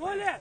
Оля!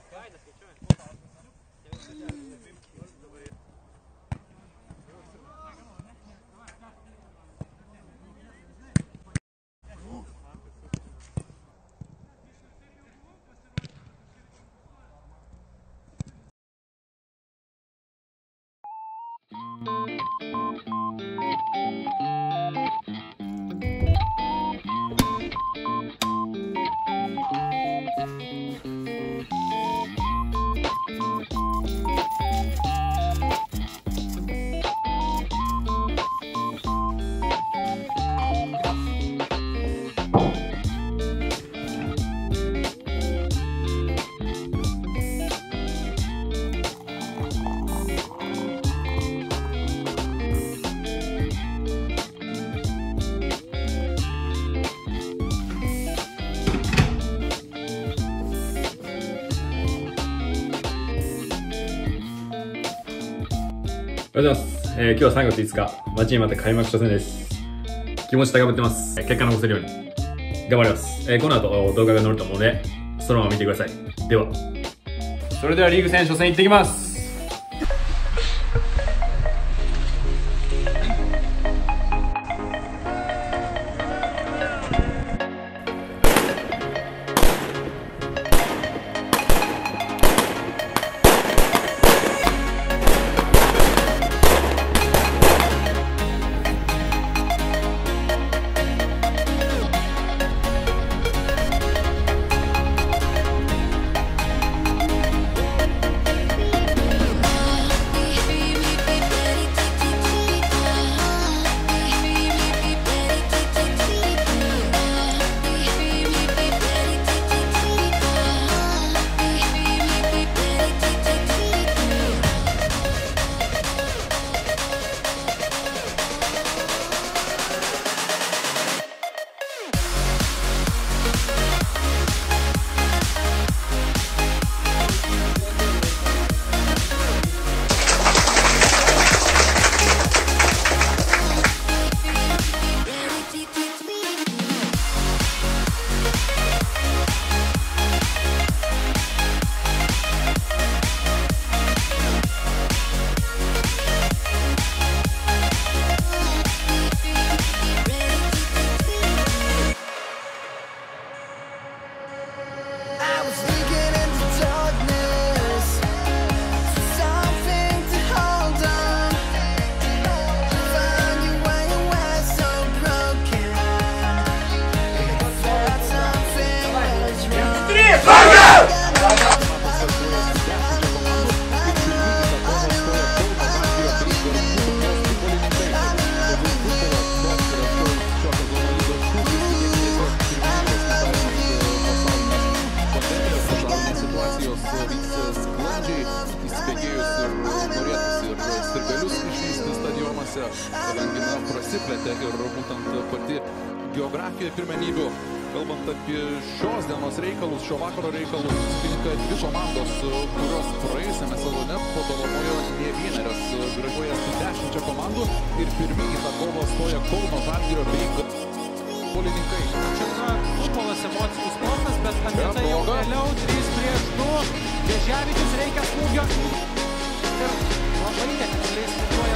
おはようございます。えー今日は3月5日、待ちに待った開幕初戦です。気持ち高ぶってます。え結果残せるように頑張ります。えーこの後動画が載ると思うので、そのまま見てください。では。それではリーグ戦初戦行ってきます。Stadionuose, kadangi na, prasiplėtė ir būtent pati geografija pirmenybių. Kalbant apie šios dienos reikalus, šio vakaro reikalus, susitinka dvi komandos, kurios praėjusiame sezone padovanojo ne vienerias gražuojas su dešimčia komandų ir pirmie į tą kovą stoja Kauno Žalgirio bei polininkai. Čia yra futbolas emocijų sportas, bet apie tai jau vėliau 3 prieš 2. Vėžiavičius reikia smūgio. Ir labai netiksliai smūgiuoja.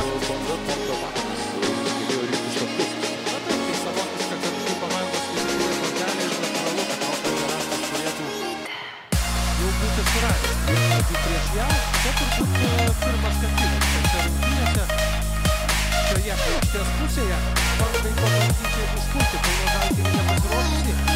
эту штуку, ты его жалко меня подробнее.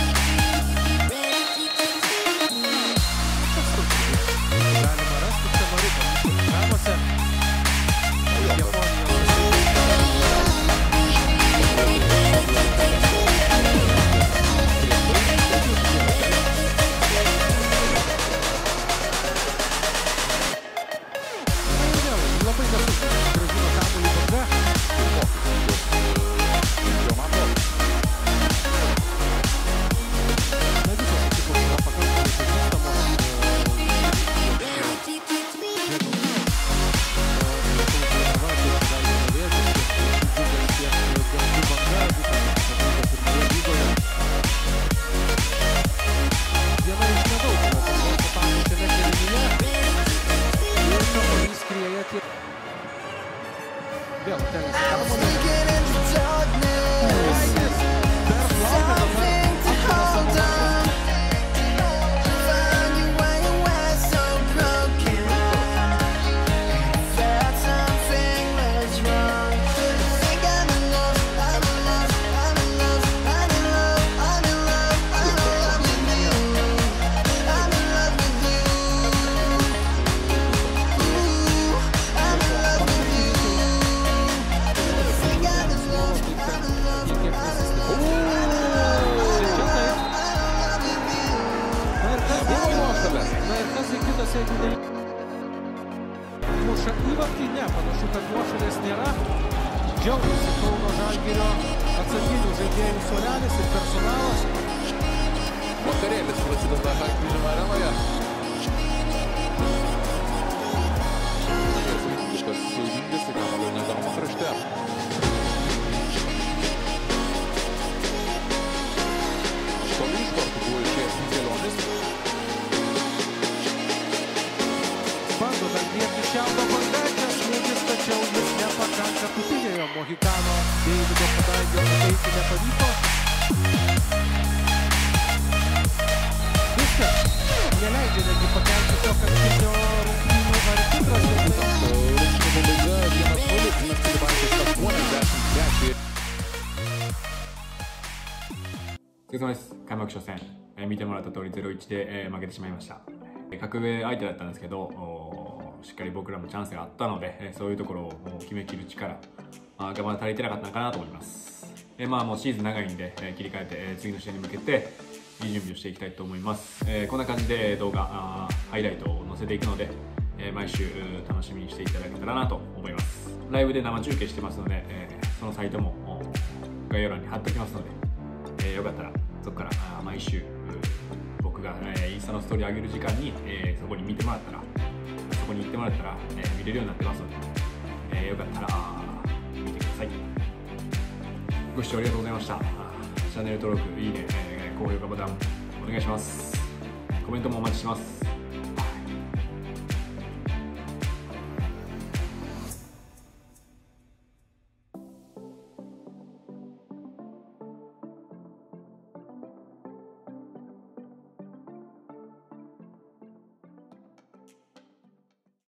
čia didelį muša įvartį, ne, panašu, kad nuošalės nėra. Džiaugiasi Kauno Žalgirio atsakinių žaidėjų suorelis ir personalas. Vakarėlis prasideda Hankvižimo arenoje. Iškas sujungėsi, tai kamalio nes putinėjo Mohikano. Deivido pataigio ateiti nepavyko. Viskas. Neleidžia netgi pakelti to kampinio rungtynių arbitras. Rungtynių pabaiga 1-0, Linas Pilibaitis 83. お疲れ様です。開幕初戦、えー見てもらった通り0-1で、えー負けてしまいました。えー格上相手だったんですけど、しっかり僕らもチャンスがあったので、えーそういうところを決めきる力、まあがまだ足りてなかったのかなと思います。えーまあもうシーズン長いんで、えー切り替えて、えー次の試合に向けて、いい準備をしていきたいと思います。えーこんな感じで動画、あハイライトを載せていくので、えー毎週楽しみにしていただけたらなと思います。ライブで生中継してますので、えーそのサイトも概要欄に貼っておきますので、えーよかったらそこからあ毎週僕が、えーインスタのストーリー上げる時間に、えーそこに見てもらったらこに行ってもらったら、えー見れるようになってますので、えーよかったら見てください。ご視聴ありがとうございました。チャンネル登録いいね、えー高評価ボタンお願いします。コメントもお待ちします。